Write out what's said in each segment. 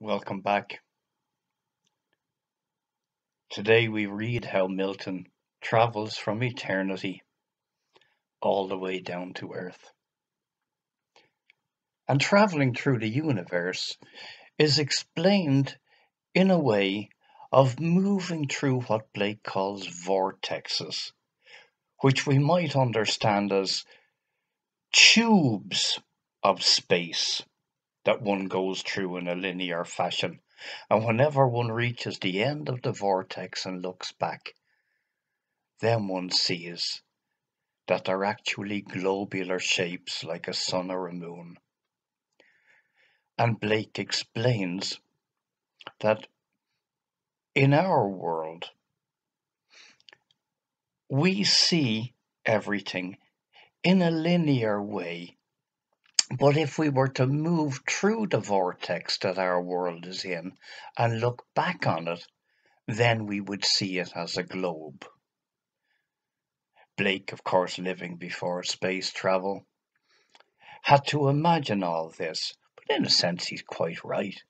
Welcome back. Today we read how Milton travels from eternity all the way down to Earth. And traveling through the universe is explained in a way of moving through what Blake calls vortexes, which we might understand as tubes of space that one goes through in a linear fashion. And whenever one reaches the end of the vortex and looks back, then one sees that they're actually globular shapes like a sun or a moon. And Blake explains that in our world, we see everything in a linear way. But if we were to move through the vortex that our world is in and look back on it, then we would see it as a globe. Blake, of course, living before space travel, had to imagine all this, but in a sense, he's quite right.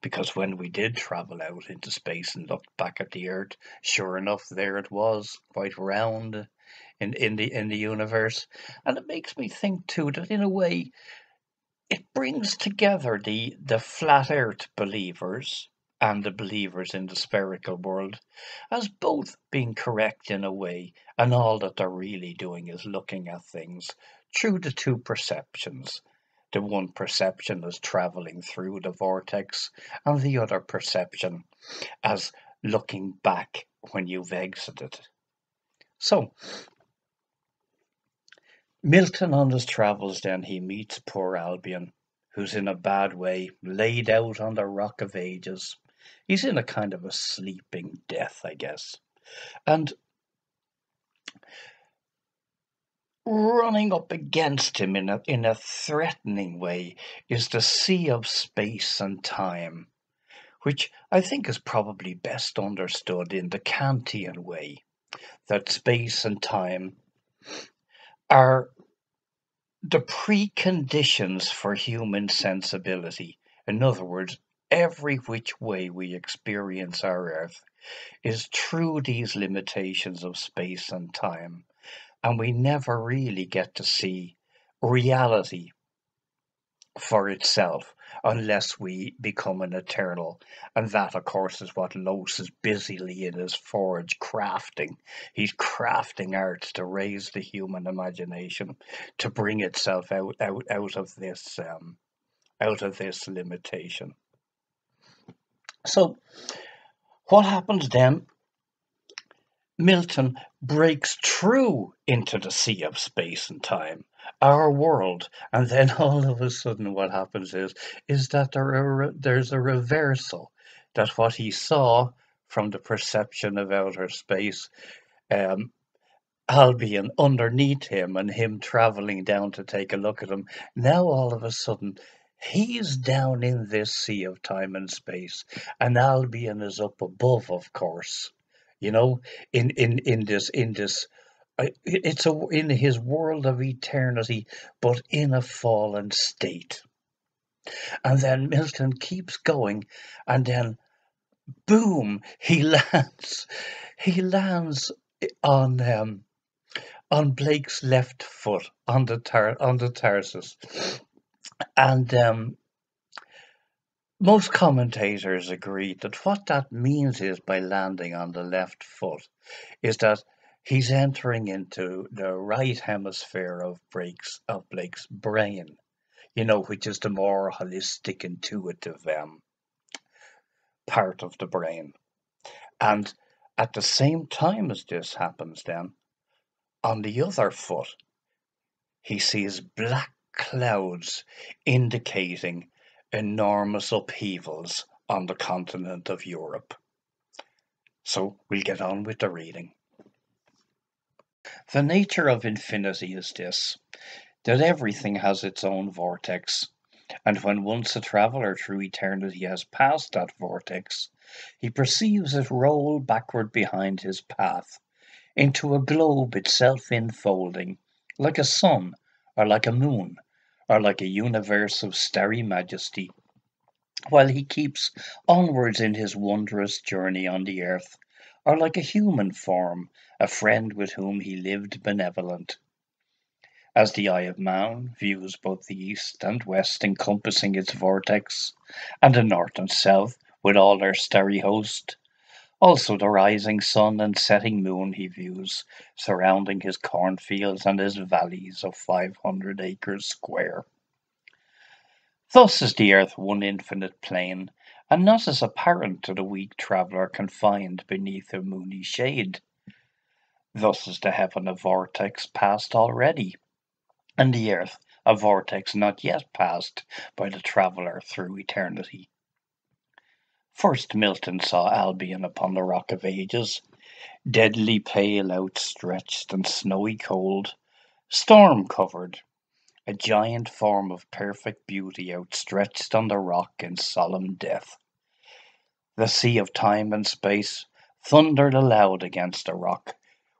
Because when we did travel out into space and looked back at the Earth, sure enough, there it was, quite round in, in the in the universe. And it makes me think too that in a way it brings together the the flat earth believers and the believers in the spherical world as both being correct in a way, and all that they're really doing is looking at things through the two perceptions. The one perception as traveling through the vortex, and the other perception as looking back when you've exited. So, Milton on his travels then he meets poor Albion, who's in a bad way, laid out on the rock of ages. He's in a kind of a sleeping death, I guess. And running up against him in a, in a threatening way is the sea of space and time, which I think is probably best understood in the Kantian way that space and time are the preconditions for human sensibility. In other words, every which way we experience our earth is through these limitations of space and time, and we never really get to see reality for itself unless we become an eternal. And that, of course, is what Los is busily in his forge crafting. He's crafting arts to raise the human imagination, to bring itself out out, out of this um, out of this limitation. So, what happens then? Milton breaks through into the sea of space and time our world. And then all of a sudden what happens is is that there there's a reversal that what he saw from the perception of outer space um, Albion underneath him and him traveling down to take a look at him now all of a sudden he's down in this sea of time and space. And Albion is up above of course. You know in in in this in this it's a, in his world of eternity, but in a fallen state. And then Milton keeps going, and then boom, he lands. He lands on um, on Blake's left foot on the tar- on the Tarsus, and um, most commentators agree that what that means is by landing on the left foot is that he's entering into the right hemisphere of Blake's, of Blake's brain, you know, which is the more holistic, intuitive um, part of the brain. And at the same time as this happens, then, on the other foot, he sees black clouds indicating enormous upheavals on the continent of Europe. So we'll get on with the reading. The nature of infinity is this, that everything has its own vortex, and when once a traveller through eternity has passed that vortex, he perceives it roll backward behind his path, into a globe itself enfolding, like a sun, or like a moon, or like a universe of starry majesty. while he keeps onwards in his wondrous journey on the earth, or like a human form, a friend with whom he lived benevolent. As the eye of man views both the east and west encompassing its vortex, and the north and south with all their starry host, also the rising sun and setting moon he views, surrounding his cornfields and his valleys of five hundred acres square. Thus is the earth one infinite plain, and not as apparent to the weak traveller confined beneath a moony shade. Thus is the heaven a vortex past already, and the earth a vortex not yet passed by the traveller through eternity. First Milton saw Albion upon the Rock of Ages, deadly pale, outstretched, and snowy cold, storm covered, a giant form of perfect beauty outstretched on the rock in solemn death. The sea of time and space thundered aloud against the rock,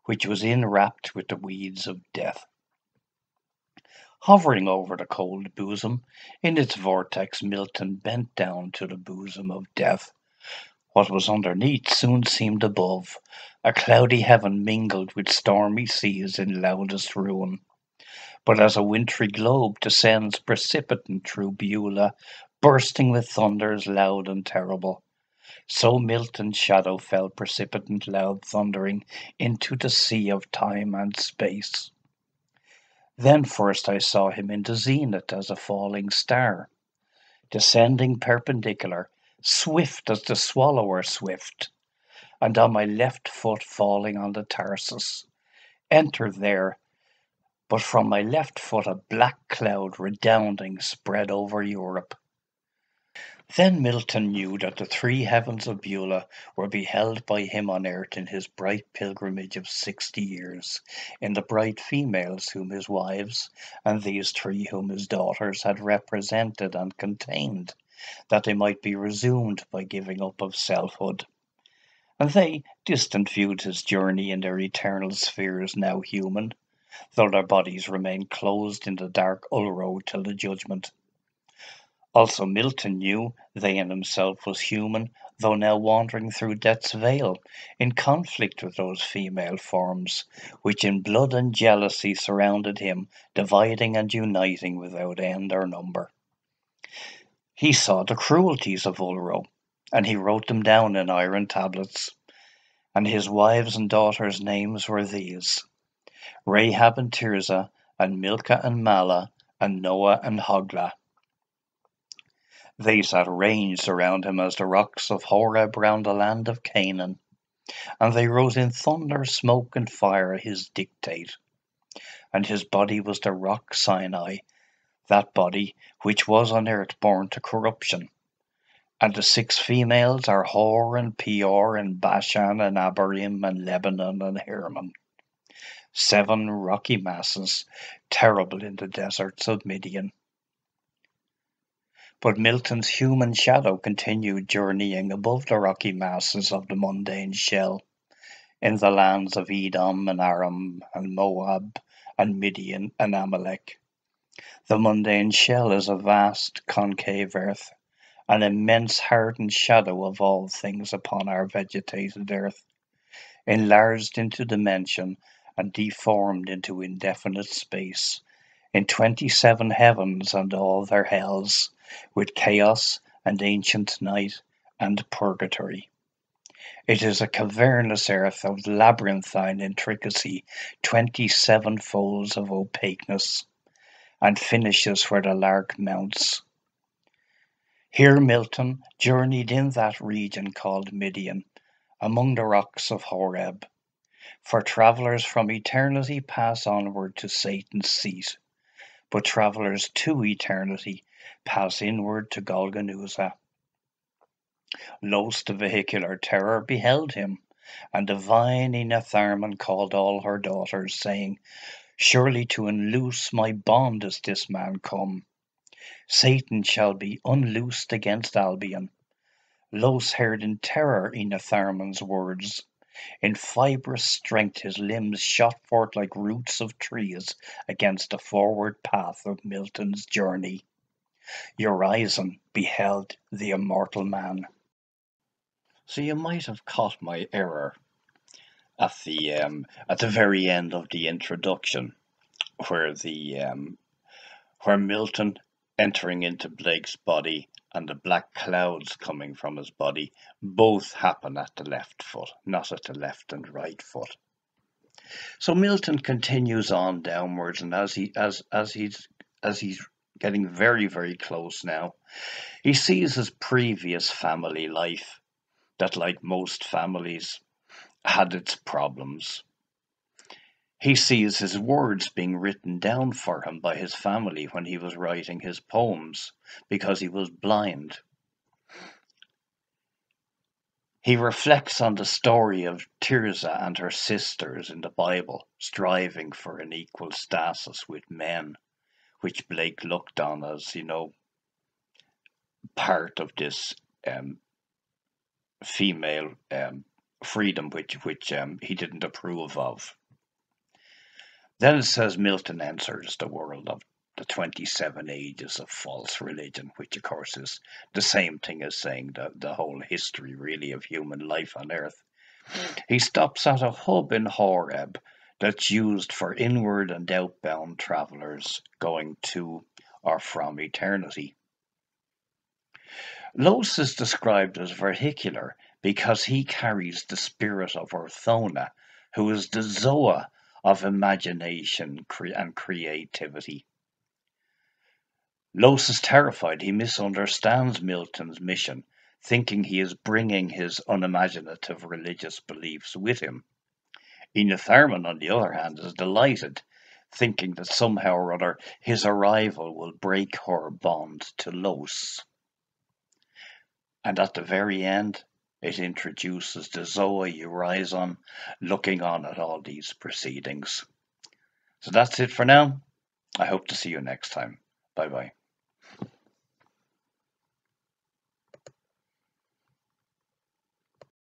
which was enwrapped with the weeds of death. Hovering over the cold bosom, in its vortex Milton bent down to the bosom of death. What was underneath soon seemed above, a cloudy heaven mingled with stormy seas in loudest ruin. But as a wintry globe descends precipitant through Beulah, bursting with thunders loud and terrible, so Milton's shadow fell precipitant loud thundering into the sea of time and space. Then first I saw him in the zenith as a falling star, descending perpendicular, swift as the swallower swift, and on my left foot falling on the Tarsus. Entered there, but from my left foot a black cloud redounding spread over Europe. Then Milton knew that the three heavens of Beulah were beheld by him on earth in his bright pilgrimage of sixty years, in the bright females whom his wives, and these three whom his daughters had represented and contained, that they might be resumed by giving up of selfhood. And they distant viewed his journey in their eternal spheres now human, though their bodies remained closed in the dark Ulro till the judgment. Also Milton knew they in himself was human, though now wandering through death's vale, in conflict with those female forms, which in blood and jealousy surrounded him, dividing and uniting without end or number. He saw the cruelties of Ulro, and he wrote them down in iron tablets. And his wives and daughters' names were these Rahab and Tirzah, and Milcah and Malah, and Noah and Hoglah. They sat ranged around him as the rocks of Horeb round the land of Canaan, and they rose in thunder, smoke, and fire his dictate. And his body was the rock Sinai, that body which was on earth born to corruption. And the six females are Hor and Peor and Bashan and Abarim and Lebanon and Hermon. Seven rocky masses, terrible in the deserts of Midian. But Milton's human shadow continued journeying above the rocky masses of the mundane shell, in the lands of Edom and Aram and Moab and Midian and Amalek. The mundane shell is a vast concave earth, an immense hardened shadow of all things upon our vegetated earth, enlarged into dimension and deformed into indefinite space, in twenty seven heavens and all their hells with chaos and ancient night and purgatory. It is a cavernous earth of labyrinthine intricacy, twenty seven folds of opaqueness, and finishes where the lark mounts. Here Milton journeyed in that region called Midian, among the rocks of Horeb, for travellers from eternity pass onward to Satan's seat, but travellers to eternity pass inward to Golgonooza. Los the vehicular terror beheld him, and divine Enitharmon called all her daughters, saying, Surely to unloose my bond is this man come. Satan shall be unloosed against Albion. Los heard in terror Enitharmon's words. In fibrous strength his limbs shot forth like roots of trees against the forward path of Milton's journey. Urizen beheld the immortal man. So you might have caught my error at the um, at the very end of the introduction, where the um, where Milton entering into Blake's body and the black clouds coming from his body both happen at the left foot, not at the left and right foot. So Milton continues on downwards, and as he as as he's as he's getting very very close now, he sees his previous family life that, like most families, had its problems. He sees his words being written down for him by his family when he was writing his poems because he was blind. He reflects on the story of Tirzah and her sisters in the Bible, striving for an equal status with men, which Blake looked on as, you know, part of this um, female um, freedom which which um, he didn't approve of. Then it says Milton enters the world of the 27 ages of false religion, which of course is the same thing as saying the, the whole history really of human life on earth. Hmm. He stops at a hub in Horeb that's used for inward and outbound travelers going to or from eternity. Los is described as vehicular because he carries the spirit of Urthona, who is the Zoa of imagination and creativity. Los is terrified. He misunderstands Milton's mission, thinking he is bringing his unimaginative religious beliefs with him. Enitharmon, on the other hand, is delighted, thinking that somehow or other his arrival will break her bond to Los. And at the very end, it introduces the Zoa Urizen looking on at all these proceedings. So that's it for now. I hope to see you next time. Bye bye.